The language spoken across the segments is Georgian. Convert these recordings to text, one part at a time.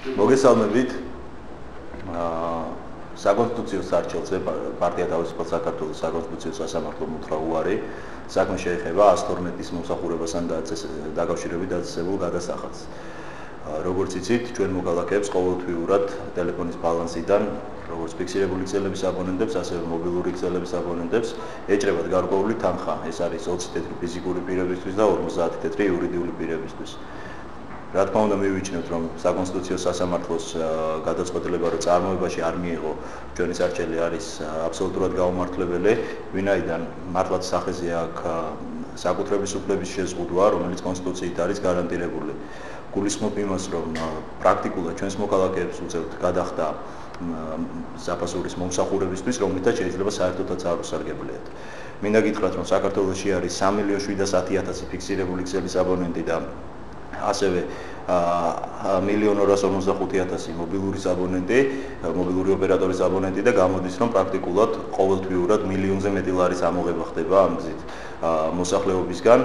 მოგესალმებით. აა საკონსტიტუციო სარჩელზე პარტია თავისუფალ საქართველოს საკონსტიტუციო სასამართლო მუთხრა უარი საქმე შეეხება 112-ის მომსახურებასთან დაკავშირებით დაწესებულ გადასახადს. როგორც იცით, ჩვენ მოქალაქეებს ყოველთვიურად ტელეფონის ბალანსიდან, როგორც ფიქსირებული ქსელების აბონენტებს, ასევე მობილური ქსელების აბონენტებს ეჭრებათ გარკვეული თანხა. ეს არის 20 თეთრი ფიზიკური პირებისთვის და 50 თეთრი იურიდიული პირებისთვის. რა თქმა უნდა მივიჩნევთ რომ საკონსტიტუციო სასამართლოს გადაწყვეტილება რომ წარმოებაში არ მიიღო ჩვენი სარჩელი არის აბსოლუტურად გაუმართლებელი. ვინაიდან მართლაც სახეზე აქვს საკუთრების უფლების შეზღუდვა რომელიც კონსტიტუციით არის გარანტირებული გულისხმობ იმას რომ პრაქტიკულად ჩვენს მოქალაქეებს უწევთ გადახდა საფასურის მომსახურებისთვის რომლითაც შეიძლება საერთოდაც არ უსარგებლიათ. მინდა გითხრათ რომ საქართველოსში არის 3 მილიონი 710 000 ფიქსირებული ქსელის აბონენტი და ასევე ა 1.255.000 მობილური აბონენტი, მობილური ოპერატორის აბონენტი და გამოდის რომ პრაქტიკულად ყოველთვიურად მილიონზე მეტი ლარის ამოღება ხდება ამ გზით მოსახლეობისგან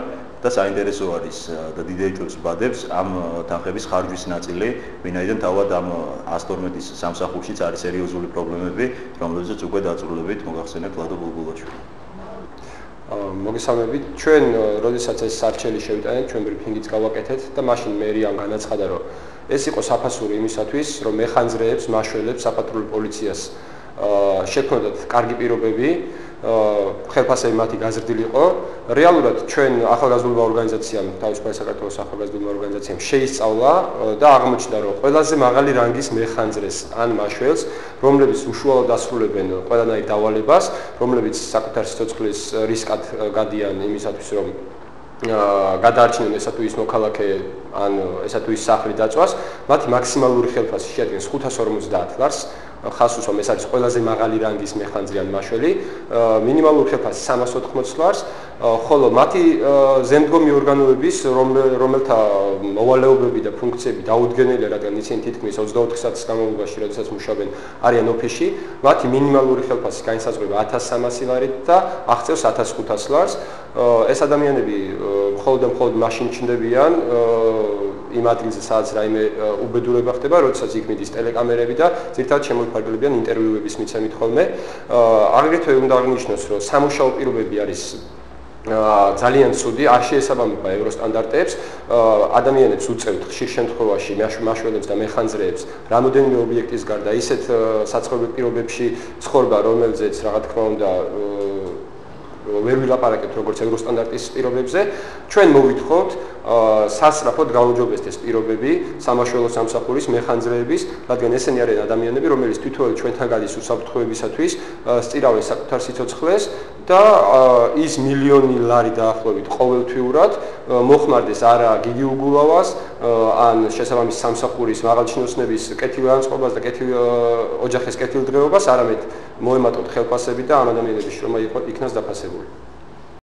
და საინტერესო არის და დიდეჭვს ბადებს ამ თანხების ხარჯვის ნაწილი, ვინაიდან თავად ამ 112-ის სამსახურშიც არის სერიოზული პრობლემები, რომლებზეც უკვე დაწურლებით მოგახსენებთ ლადო ბულბულაშვილი. მოგესალმებით. ჩვენ როდესაც ეს სარჩელი შევიტანეთ, ჩვენ ბრიფინგიც გავაკეთეთ და მაშინ მე რიან განაცხადა, რომ ეს იყო საფასური იმისათვის, რომ მეხანძრეებს, მაშველებს, საპატრულო პოლიციას აა შექმნათ კარგი პირობები ხელფასები მათი გაზრდილიყო. რეალურად ჩვენ ახალგაზრდულმა ორგანიზაციამ, თავისუფალი საქართველოს ახალგაზრდულმა ორგანიზაციამ შეისწავლა და აღმოჩნდა, რომ ყველაზე მაღალი რანგის მეხანძრეს ან მაშველს, რომლებიც უშუალოდ ასრულებენ ყველანაირ დავალებას, რომლებიც საკუთარ სიცოცხლის რისკად გადიან იმისათვის, რომ გადაარჩინენ ესა თუ ის მოქალაქე ან ესა თუ ის სახლი დაწვას, მათი მაქსიმალური ხელფასი შეადგენს 550 ლარს. ხასუს რომ ეს არის ყველაზე მაღალი რანგის მეხანძრიან მაშველი, მინიმალური ხელფასი 380 ლარს, ხოლო მათი ზემდგომი ორგანოების რომელთა მოვალეობები და ფუნქციები დაუდგენელია, რადგან ისინი თითქმის 24 საათის განმავლობაში, როდესაც მუშაობენ, არიან ოფისში, მათი მინიმალური ხელფასი განსაზღვრება 1300 ლარით და აღწევს 1500 ლარს. ეს ადამიანები მხოლოდ და მხოლოდ მაშინ ჩნდებიან იმ ადგილზე, სადაც რაიმე უბედურება ხდება, როდესაც იქ მიდის ტელეკამერები და ძირთადად შემოიფარგლებიან ინტერვიუების მიცემით ხოლმე. აგრეთვე უნდა აღნიშნოს, რომ სამუშაო პირობები არის ძალიან ცუდი, არ შეესაბამება ევროსტანდარტებს. ადამიანებს უწევთ ხშირ შემთხვევაში მაშველებს და მეხანძრეებს რამოდენიმე ობიექტის გარდა ისეთ საცხოვრებელ პირობებში ცხოვრება, რომელზეც რა თქმა უნდა ვერ ვილაპარაკებთ როგორც ევროსტანდარტის პირობებზე. ჩვენ მოვითხოვთ სასწრაფოდ გაუჯობესთ ეს პირობები სამაშველო სამსახურის მეხანძრეების, რადგან ესენი არიან ადამიანები, რომლებიც თვითონ ჩვენთან გადის უსაფრთხოებისათვის, სწირავენ საკუთარ სიცოცხლეს და ის მილიონი ლარი დაახლოებით ყოველთვიურად მოხმარდეს არა გიგი უგულავას ან შესაბამის სამსახურის მაღალჩინოსნების კეთილგანწყობას და კეთილ ოჯახის კეთილდღეობას, არამედ მოემატოთ ხელფასები და ამ ადამიანების შრომა იყო იქნას დაფასებული.